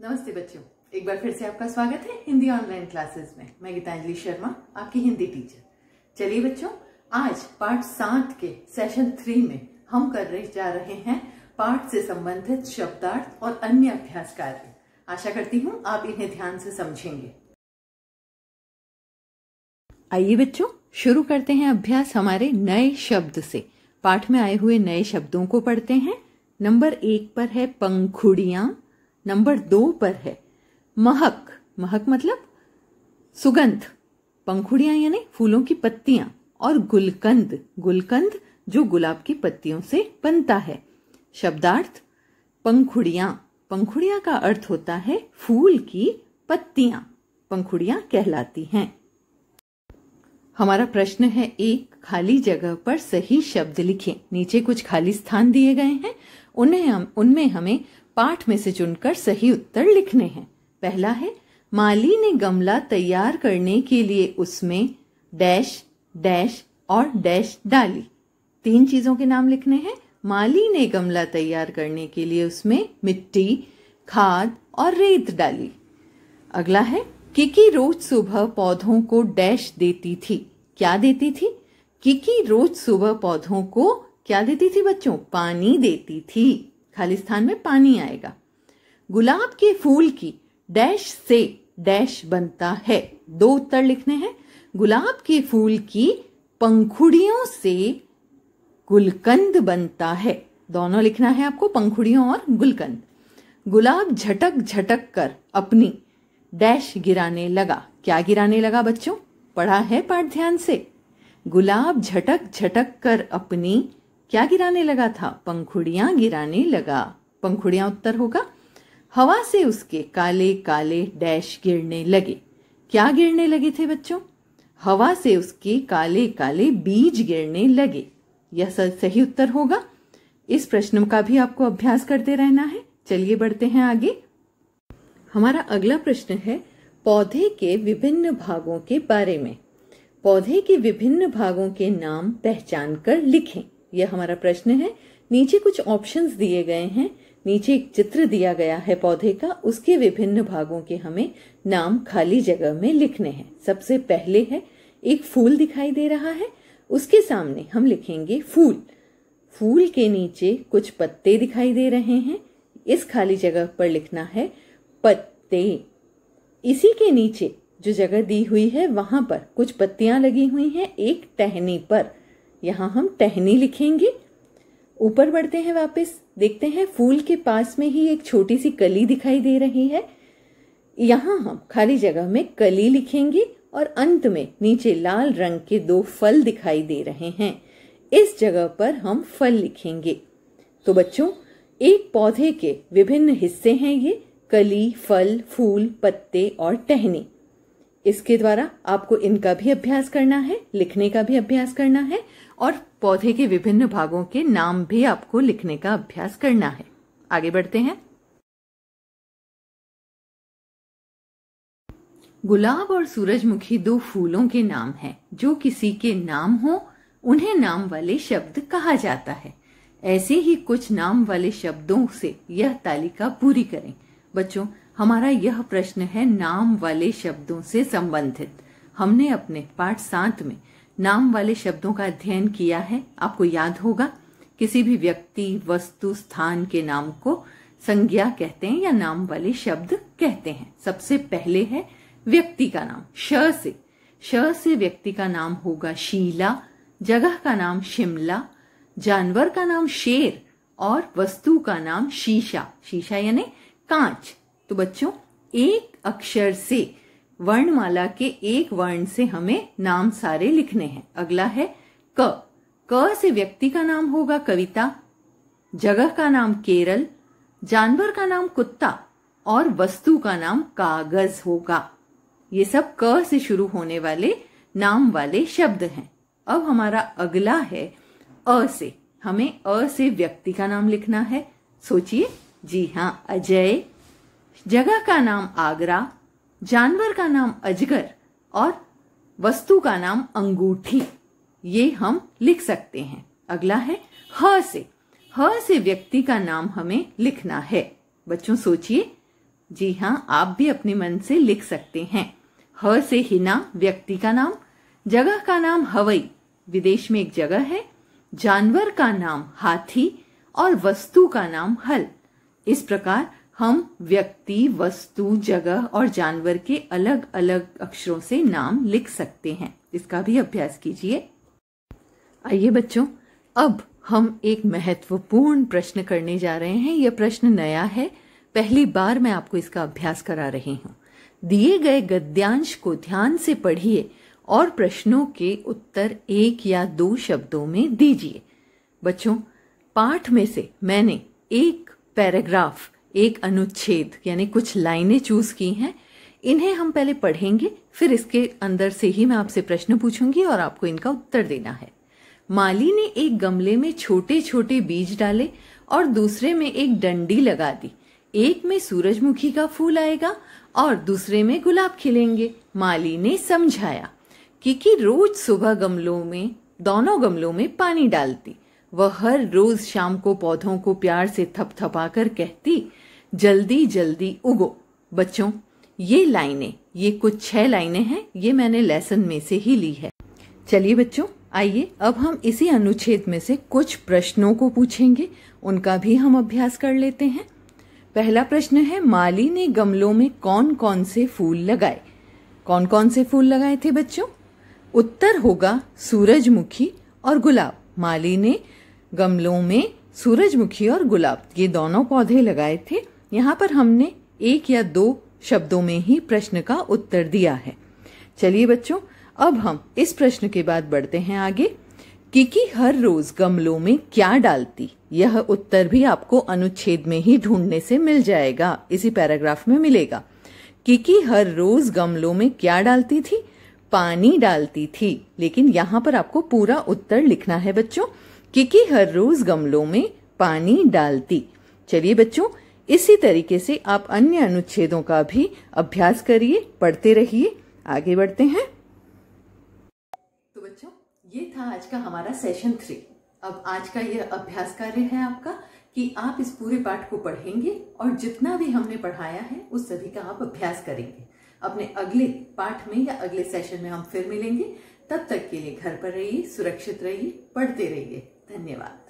नमस्ते बच्चों, एक बार फिर से आपका स्वागत है हिंदी ऑनलाइन क्लासेस में। मैं गीतांजलि शर्मा, आपकी हिंदी टीचर चलिए बच्चों, आज पार्ट सात के सेशन थ्री में हम कर रहे जा रहे हैं पाठ से संबंधित शब्दार्थ और अन्य अभ्यास कार्य। आशा करती हूँ आप इन्हें ध्यान से समझेंगे। आइए बच्चों, शुरू करते हैं अभ्यास हमारे नए शब्द से। पाठ में आए हुए नए शब्दों को पढ़ते हैं। नंबर एक पर है पंखुड़ियाँ। नंबर दो पर है। महक। महक मतलब सुगंध। पंखुड़ियाँ यानी फूलों की पत्तियाँ और गुलकंद। गुलकंद जो गुलाब की पत्तियों से बनता है। शब्दार्थ, पंखुड़ियाँ। पंखुड़ियाँ का अर्थ होता है फूल की पत्तियाँ। पंखुड़ियाँ कहलाती हैं। हमारा प्रश्न है एक खाली जगह पर सही शब्द लिखें। नीचे कुछ खाली स्थान दिए गए हैं। उन्हें हम उनमें हमें पाठ में से चुनकर सही उत्तर लिखने हैं। पहला है, माली ने गमला तैयार करने के लिए उसमें डैश डैश और डैश डाली। तीन चीज़ों के नाम लिखने हैं। माली ने गमला तैयार करने के लिए उसमें मिट्टी, खाद और रेत डाली। अगला है, किकी रोज सुबह पौधों को डैश देती थी, क्या देती थी? किकी रोज सुबह पौधों को क्या देती थी बच्चों? पानी देती थी। खाली स्थान में पानी आएगा। गुलाब के फूल की डैश से डैश बनता है। दो उत्तर लिखने हैं। गुलाब के फूल की पंखुड़ियों से गुलकंद बनता है। दोनों लिखना है आपको, पंखुड़ियों और गुलकंद। गुलाब झटक झटक कर अपनी डैश गिराने लगा। क्या गिराने लगा बच्चों? पढ़ा है पाठ ध्यान से। गुलाब झटक झटक कर अपनी क्या गिराने लगा था? पंखुड़ियाँ गिराने लगा। पंखुड़ियाँ उत्तर होगा। हवा से उसके काले काले डैश गिरने लगे। क्या गिरने लगे थे बच्चों? हवा से उसके काले काले बीज गिरने लगे। यह सही उत्तर होगा। इस प्रश्न का भी आपको अभ्यास करते रहना है। चलिए बढ़ते हैं आगे। हमारा अगला प्रश्न है पौधे के विभिन्न भागों के बारे में। पौधे के विभिन्न भागों के नाम पहचान कर लिखें। यह हमारा प्रश्न है। नीचे कुछ ऑप्शंस दिए गए हैं। नीचे एक चित्र दिया गया है पौधे का। उसके विभिन्न भागों के हमें नाम खाली जगह में लिखने हैं। सबसे पहले है, एक फूल दिखाई दे रहा है। उसके सामने हम लिखेंगे फूल। फूल के नीचे कुछ पत्ते दिखाई दे रहे हैं। इस खाली जगह पर लिखना है पत्ते। इसी के नीचे जो जगह दी हुई है, वहाँ पर कुछ पत्तियाँ लगी हुई हैं एक टहनी पर। यहाँ हम टहनी लिखेंगे। ऊपर बढ़ते हैं वापस, देखते हैं फूल के पास में ही एक छोटी सी कली दिखाई दे रही है। यहाँ हम खाली जगह में कली लिखेंगे और अंत में नीचे लाल रंग के दो फल दिखाई दे रहे हैं। इस जगह पर हम फल लिखेंगे। तो बच्चों, एक पौधे के विभिन्न हिस्से हैं ये, कली, फल, फूल, पत्ते और टहनी। इसके द्वारा आपको इनका भी अभ्यास करना है, लिखने का भी अभ्यास करना है, और पौधे के विभिन्न भागों के नाम भी आपको लिखने का अभ्यास करना है। आगे बढ़ते हैं। गुलाब और सूरजमुखी दो फूलों के नाम हैं, जो किसी के नाम हो, उन्हें नाम वाले शब्द कहा जाता है। ऐसे ही कुछ नाम वाले शब्दों से यह तालिका पूरी करें। बच्चों हमारा यह प्रश्न है नाम वाले शब्दों से संबंधित। हमने अपने पाठ सात में नाम वाले शब्दों का अध्ययन किया है। आपको याद होगा, किसी भी व्यक्ति, वस्तु, स्थान के नाम को संज्ञा कहते हैं या नाम वाले शब्द कहते हैं। सबसे पहले है व्यक्ति का नाम, श से। श से व्यक्ति का नाम होगा शीला, जगह का नाम शिमला, जानवर का नाम शेर और वस्तु का नाम शीशा। शीशा यानी कांच। तो बच्चों, एक अक्षर से वर्णमाला के एक वर्ण से हमें नाम सारे लिखने हैं। अगला है क। क से व्यक्ति का नाम होगा कविता, जगह का नाम केरल, जानवर का नाम कुत्ता और वस्तु का नाम कागज़ होगा। ये सब क से शुरू होने वाले नाम वाले शब्द हैं। अब हमारा अगला है अ से। हमें अ से व्यक्ति का नाम लिखना है। सोचिए? जी हाँ अजय जगह का नाम आगरा, जानवर का नाम अजगर और वस्तु का नाम अंगूठी। ये हम लिख सकते हैं। अगला है ह से। ह से व्यक्ति का नाम हमें लिखना है। बच्चों, सोचिए। जी हाँ आप भी अपने मन से लिख सकते हैं। ह से हिना, व्यक्ति का नाम। जगह का नाम हवई। विदेश में एक जगह है। जानवर का नाम हाथी और वस्तु का नाम हल। इस प्रकार हम व्यक्ति, वस्तु, जगह और जानवर के अलग अलग अक्षरों से नाम लिख सकते हैं। इसका भी अभ्यास कीजिए। आइए बच्चों, अब हम एक महत्वपूर्ण प्रश्न करने जा रहे हैं। यह प्रश्न नया है। पहली बार मैं आपको इसका अभ्यास करा रही हूँ। दिए गए गद्यांश को ध्यान से पढ़िए और प्रश्नों के उत्तर एक या दो शब्दों में दीजिए। बच्चों, पाठ में से मैंने एक पैराग्राफ एक अनुच्छेद, यानी कुछ लाइनें चूज़ की हैं, इन्हें हम पहले पढ़ेंगे, फिर इसके अंदर से ही मैं आपसे प्रश्न पूछूँगी और आपको इनका उत्तर देना है। माली ने एक गमले में छोटे छोटे बीज डाले और दूसरे में एक डंडी लगा दी। एक में सूरजमुखी का फूल आएगा और दूसरे में गुलाब खिलेंगे। माली ने समझाया कि रोज सुबह गमलों में, दोनों गमलों में पानी डालती। वह हर रोज शाम को पौधों को प्यार से थपथपा कर कहती जल्दी जल्दी उगो। बच्चों, ये लाइनें, ये कुछ छह लाइनें हैं, ये मैंने लेसन में से ही ली है। चलिए बच्चों, आइए, अब हम इसी अनुच्छेद में से कुछ प्रश्नों को पूछेंगे, उनका भी हम अभ्यास कर लेते हैं। पहला प्रश्न है, माली ने गमलों में कौन कौन से फूल लगाए? कौन कौन से फूल लगाए थे बच्चों? उत्तर होगा, सूरजमुखी और गुलाब। माली ने गमलों में सूरजमुखी और गुलाब, ये दोनों पौधे लगाए थे। यहाँ पर हमने एक या दो शब्दों में ही प्रश्न का उत्तर दिया है। चलिए बच्चों, अब हम इस प्रश्न के बाद बढ़ते हैं आगे। किकी हर रोज गमलों में क्या डालती? यह उत्तर भी आपको अनुच्छेद में ही ढूँढने से मिल जाएगा। इसी पैराग्राफ में मिलेगा। किकी हर रोज गमलों में क्या डालती थी? पानी डालती थी। लेकिन यहाँ पर आपको पूरा उत्तर लिखना है बच्चों। किकी हर रोज गमलों में पानी डालती। चलिए बच्चों इसी तरीके से आप अन्य अनुच्छेदों का भी अभ्यास करिए, पढ़ते रहिए, आगे बढ़ते हैं। तो बच्चों, ये था आज का हमारा सेशन थ्री अब आज का यह अभ्यास कार्य है आपका कि आप इस पूरे पाठ को पढ़ेंगे और जितना भी हमने पढ़ाया है, उस सभी का आप अभ्यास करेंगे। अपने अगले पाठ में या अगले सेशन में हम फिर मिलेंगे। तब तक के लिए घर पर रहिए, सुरक्षित रहिए, पढ़ते रहिए। धन्यवाद।